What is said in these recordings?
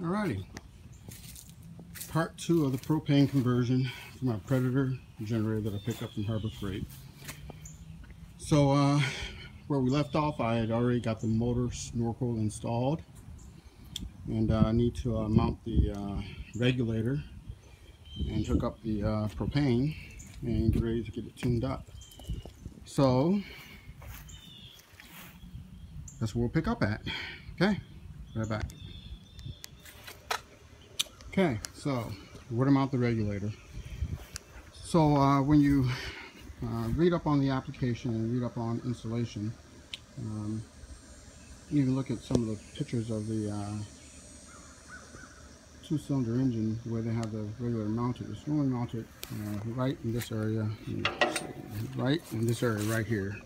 Alrighty. Part two of the propane conversion for my Predator generator that I picked up from Harbor Freight. So uh, where we left off, I had already got the motor snorkel installed. And uh, I need to uh, mount the uh, regulator and hook up the uh, propane and get ready to get it tuned up. So that's where we'll pick up at. Okay, right back. Okay, so to mount the regulator. So uh, when you uh, read up on the application and read up on installation, um, you can look at some of the pictures of the uh, two-cylinder engine where they have the regulator mounted. It's normally mounted uh, right in this area, right in this area right here.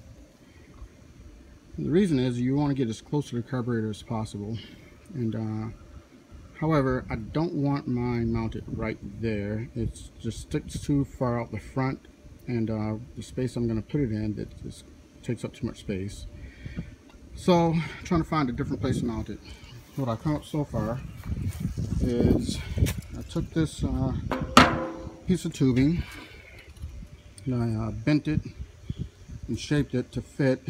And the reason is you want to get as close to the carburetor as possible. And uh, However, I don't want mine mounted right there. It just sticks too far out the front and uh, the space I'm going to put it in that just takes up too much space. So, trying to find a different place to mount it. What I come up so far is I took this uh, piece of tubing and I uh, bent it and shaped it to fit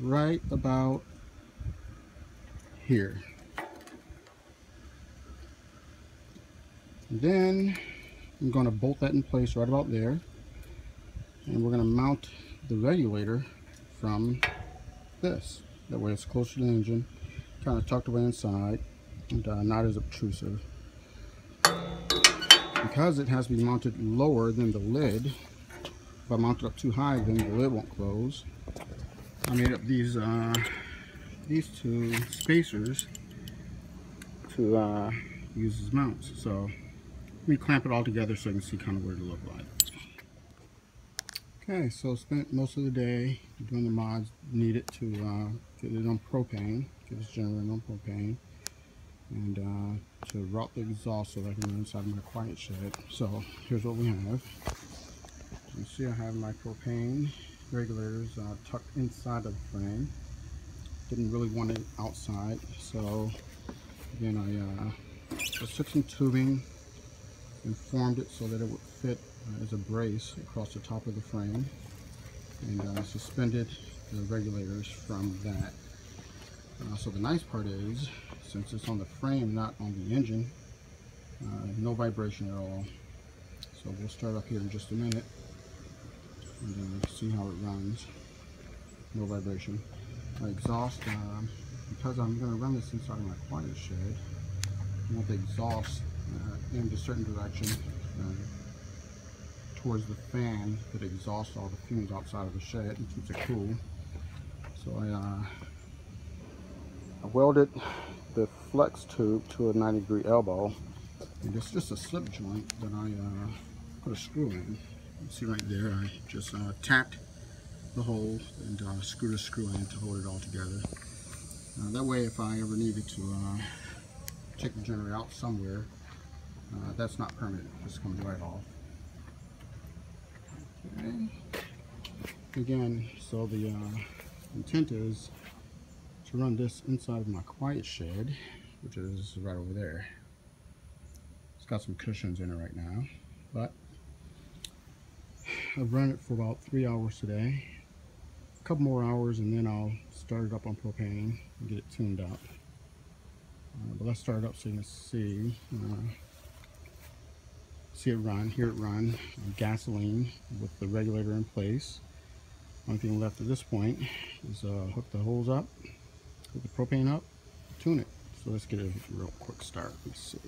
right about here. Then I'm going to bolt that in place right about there. And we're going to mount the regulator from this. That way it's closer to the engine kind of tucked away inside and uh, not as obtrusive. Because it has to be mounted lower than the lid if I mount it up too high then the lid won't close. I made up these uh, these two spacers to uh, use as mounts. So let me clamp it all together so I can see kind of what it'll look like. Okay, so spent most of the day doing the mods needed to uh, get it on propane, get this generator on propane, and uh, to route the exhaust so that I can run inside my quiet shed. So here's what we have. You can see I have my propane regulators uh, tucked inside of the frame. Didn't really want it outside, so again I uh, just took some tubing and formed it so that it would fit uh, as a brace across the top of the frame and uh, suspended the regulators from that. Uh, so the nice part is, since it's on the frame, not on the engine, uh, no vibration at all. So we'll start up here in just a minute and then we'll see how it runs. No vibration. My exhaust, um, because I'm going to run this inside of my quiet shed, I want the exhaust uh, in a certain direction uh, towards the fan that exhausts all the fumes outside of the shed and keeps it cool. So I, uh, I welded the flex tube to a 90 degree elbow and it's just a slip joint that I uh, put a screw in. You see right there I just uh, tapped the hole and uh, screwed a screw in to hold it all together. Uh, that way if I ever needed to take the generator out somewhere uh, that's not permanent, just comes right off. Okay. Again, so the uh, intent is to run this inside of my quiet shed, which is right over there. It's got some cushions in it right now, but I've run it for about three hours today. A couple more hours and then I'll start it up on propane and get it tuned up. Uh, but let's start it up so you can see. Uh, see it run, hear it run, gasoline with the regulator in place. Only thing left at this point is uh, hook the hose up, hook the propane up, tune it. So let's get a real quick start. Let's see.